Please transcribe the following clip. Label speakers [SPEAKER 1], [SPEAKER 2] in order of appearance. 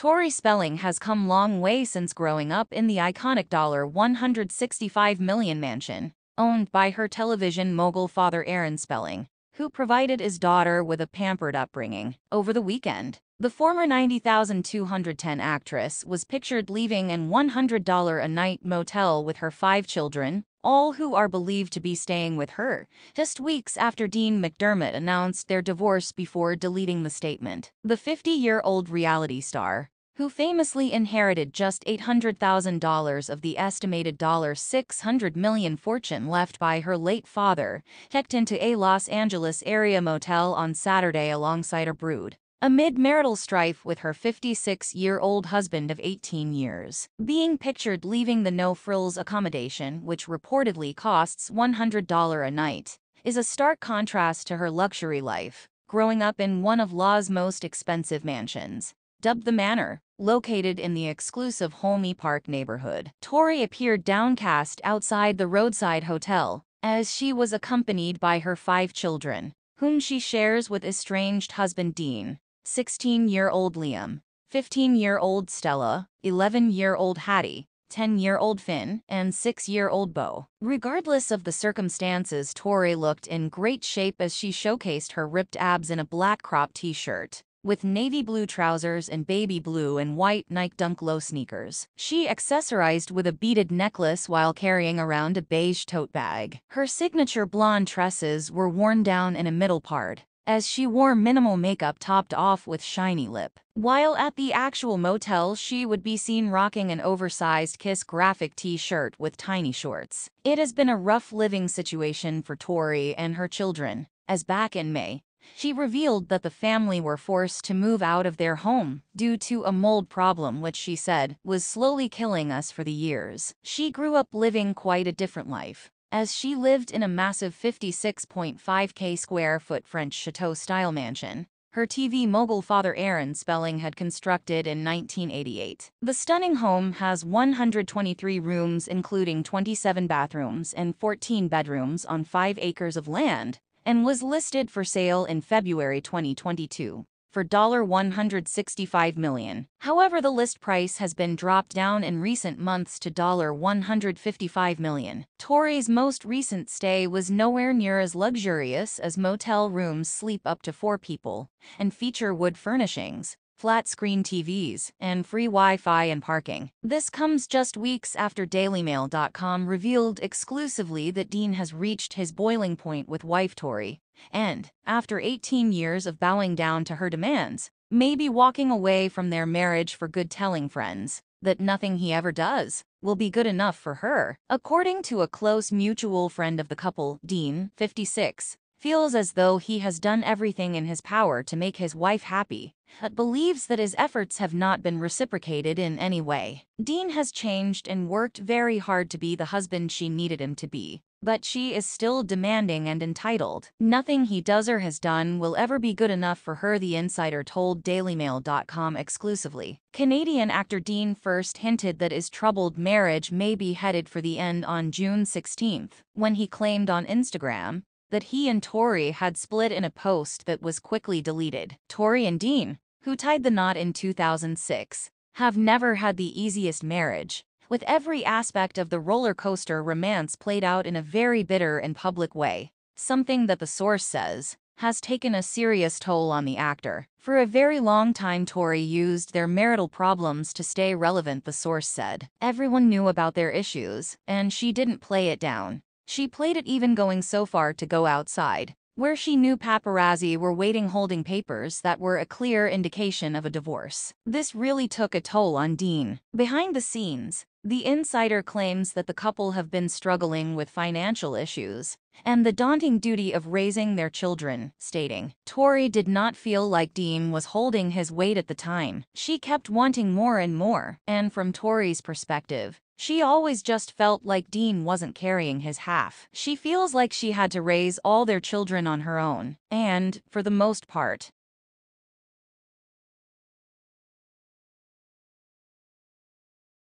[SPEAKER 1] Tori Spelling has come long way since growing up in the iconic $165 million mansion, owned by her television mogul father Aaron Spelling, who provided his daughter with a pampered upbringing. Over the weekend, the former 90,210 actress was pictured leaving an $100 a night motel with her five children, all who are believed to be staying with her, just weeks after Dean McDermott announced their divorce before deleting the statement. The 50-year-old reality star, who famously inherited just $800,000 of the estimated $600 million fortune left by her late father, checked into a Los Angeles area motel on Saturday alongside a brood amid marital strife with her 56-year-old husband of 18 years. Being pictured leaving the no-frills accommodation, which reportedly costs $100 a night, is a stark contrast to her luxury life, growing up in one of LA's most expensive mansions. Dubbed the Manor, located in the exclusive Holme Park neighborhood. Tori appeared downcast outside the roadside hotel, as she was accompanied by her five children, whom she shares with estranged husband Dean. 16-year-old Liam, 15-year-old Stella, 11-year-old Hattie, 10-year-old Finn, and 6-year-old Beau. Regardless of the circumstances, Tori looked in great shape as she showcased her ripped abs in a black crop t-shirt. With navy blue trousers and baby blue and white Nike Dunk Low sneakers. She accessorized with a beaded necklace while carrying around a beige tote bag. Her signature blonde tresses were worn down in a middle part, as she wore minimal makeup topped off with shiny lip. While at the actual motel, she would be seen rocking an oversized Kiss graphic t-shirt with tiny shorts. It has been a rough living situation for Tori and her children, as back in May, she revealed that the family were forced to move out of their home due to a mold problem which she said was slowly killing us for the years. She grew up living quite a different life, as she lived in a massive 56.5k square foot French chateau-style mansion. Her TV mogul father Aaron Spelling had constructed in 1988. The stunning home has 123 rooms including 27 bathrooms and 14 bedrooms on 5 acres of land, and was listed for sale in February 2022 for 165 million. However, the list price has been dropped down in recent months to $155 million. Tori's most recent stay was nowhere near as luxurious as motel rooms sleep up to four people and feature wood furnishings, flat-screen TVs, and free Wi-Fi and parking. This comes just weeks after DailyMail.com revealed exclusively that Dean has reached his boiling point with wife Tori, and, after 18 years of bowing down to her demands, may be walking away from their marriage for good telling friends that nothing he ever does will be good enough for her. According to a close mutual friend of the couple, Dean, 56, feels as though he has done everything in his power to make his wife happy, but believes that his efforts have not been reciprocated in any way. Dean has changed and worked very hard to be the husband she needed him to be, but she is still demanding and entitled. Nothing he does or has done will ever be good enough for her, the insider told DailyMail.com exclusively. Canadian actor Dean first hinted that his troubled marriage may be headed for the end on June 16, when he claimed on Instagram, that he and Tori had split in a post that was quickly deleted. Tori and Dean, who tied the knot in 2006, have never had the easiest marriage, with every aspect of the roller coaster romance played out in a very bitter and public way, something that the source says has taken a serious toll on the actor. For a very long time Tori used their marital problems to stay relevant the source said. Everyone knew about their issues, and she didn't play it down. She played it even going so far to go outside, where she knew paparazzi were waiting holding papers that were a clear indication of a divorce. This really took a toll on Dean. Behind the scenes, the insider claims that the couple have been struggling with financial issues and the daunting duty of raising their children, stating, Tori did not feel like Dean was holding his weight at the time. She kept wanting more and more, and from Tori's perspective, she always just felt like Dean wasn't carrying his half. She feels like she had to raise all their children on her own, and, for the most part,